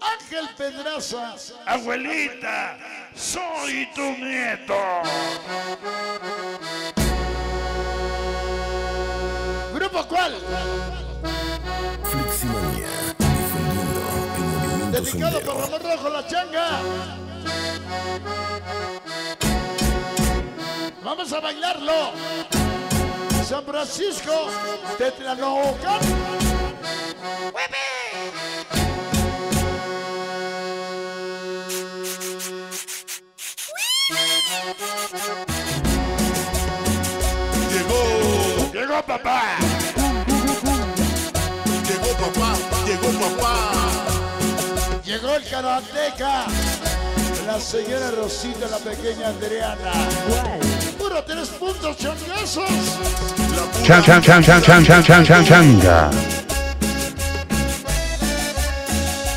Ángel Pedraza. Abuelita, soy tu nieto. ¿Grupo cuál? Fleximanía, difundiendo el movimiento Dedicado por. Ramón Rojo, la changa. Vamos a bailarlo. San Francisco de el karateca. La señora Rosita, la pequeña Adriana. Puro tres puntos, changazos. Chan, chan, chan, chan, chan, chan, chan, chan, changa.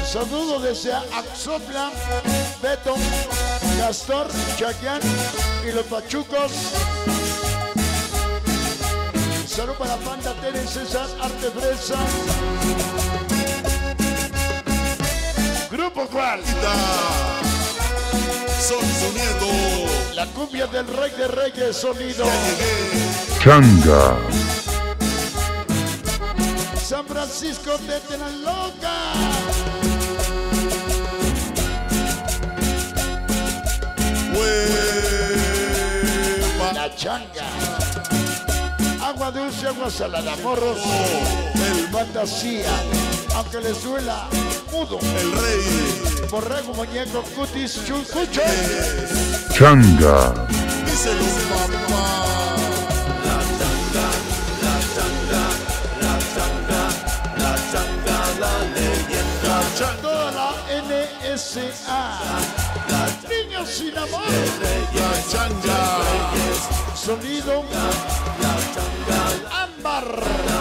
Saludo desde Axotla, Beto, Castor, Chaquián y los Pachucos. Salud para Panda, Tere, César, Arte Fresa. Grupo cuál. Son sonido. La cumbia del rey de reyes, sonido. Changa. San Francisco de Tenaloca. hueva. La changa. Agua dulce, agua salada, morros. El fantasía. Aunque les duela, mudo. El rey. Borrego, muñeco, cutis, chuncucho. Changa. Díselo, papá. Toda la NSA. Niños sin amor. La changa. Sonido. Ámbar.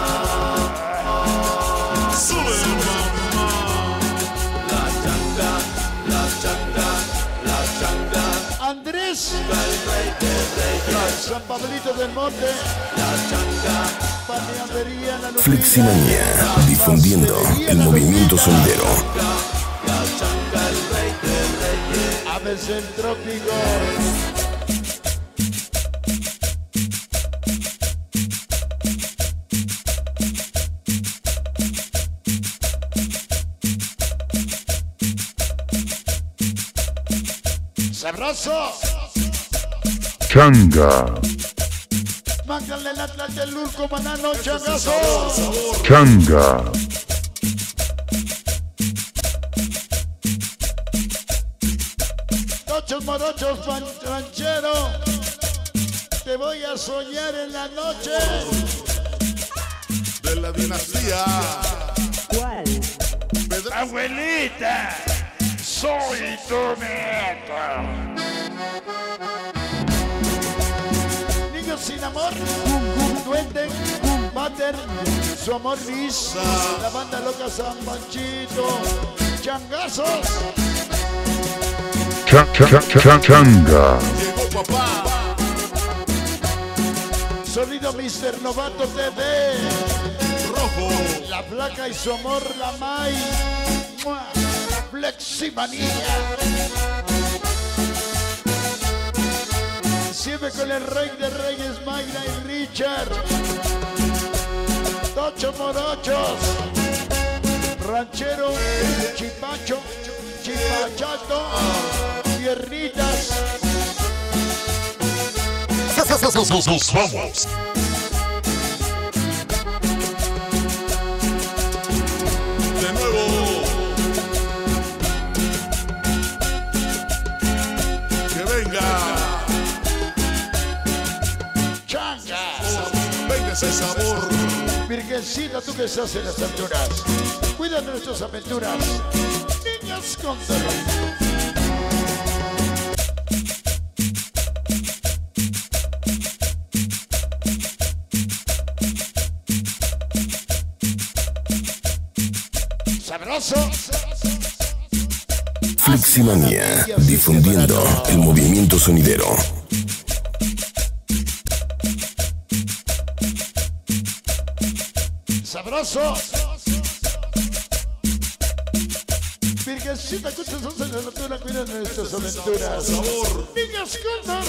San Pablito del Monte. Fleximanía, difundiendo el movimiento sondero. Aves del trópico. Sabroso. Changa. Mángale el Atlas del Lurco, banano, changazo. Changa. Tochos morochos, ranchero. Te voy a soñar en la noche. de la dinastía. ¿Cuál? Pedro. Abuelita, soy tu nieto. Sin amor. Duende. Mater. Su amor Luis. La banda loca San Panchito. Changazos. Cha- cha- cha- cha- Changa. Llegó papá. Sonido Mister Novato TV. Rojo. La placa y su amor, la. ¡Mua! Fleximanía. Con el rey de reyes, Mayra y Richard. Tocho Morochos. Ranchero, Chipacho, Chipachato, Piernitas. Vamos. Ese sabor. Virgencita, tú que estás en las alturas. Cuida de nuestras aventuras. Niños con dolor. Sabroso. Fleximanía, difundiendo el movimiento sonidero. Sabroso. te escuchas son en la natura, cuida nuestras aventuras. Sabor. Niños Condor,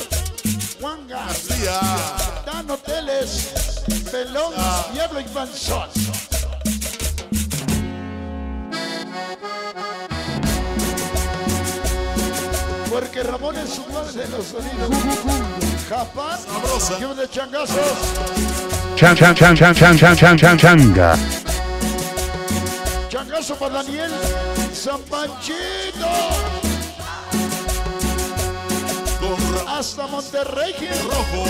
Juanga, Día. Dan Hoteles, Pelón, Diablo y Panzón. Porque Ramón es su padre de los sonidos. Japán, Sabrosa. de changazos. Chan chan chan chan chan chan chan chan changa. Changazo para Daniel, hasta Monterrey. rojo.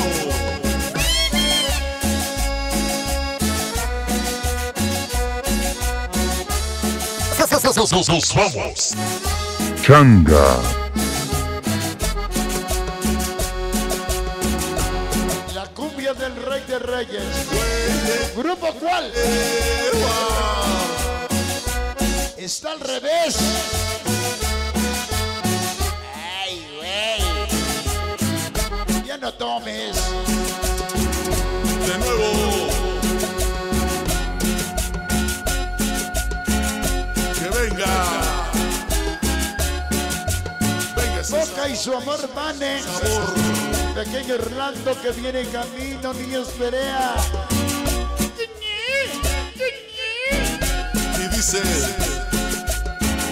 Vamos. Changa. Del rey de reyes. ¿Grupo cuál? Está al revés. Ay, güey. Ya no tomes. De nuevo. Que venga. Boca y su amor vane. sabor. Pequeño Orlando que viene camino, niños Perea. Y dice,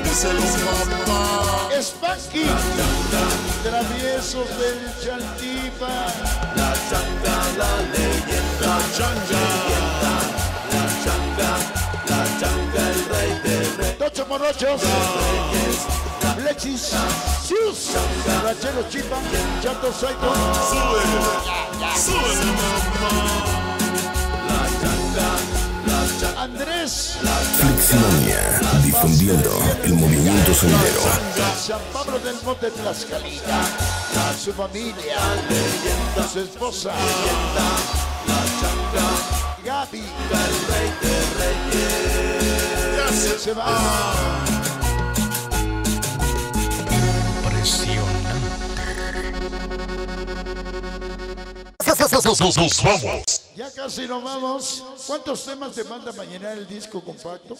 dice los papás. Spanky, traviesos del Chaltipa. La changa, la leyenda, la changa. La changa, la changa, el rey de reyes. Tocho morochos. Lechis. Sius. Rachero Chipa. Chato Saito. Sube. Sube mamá. Andrés. Fleximanía, difundiendo el movimiento sonidero. San Pablo del Monte Tlaxcalita. Su familia. Su esposa. Gaby. Ya Ya casi nos vamos. ¿Cuántos temas te manda mañana el disco compacto?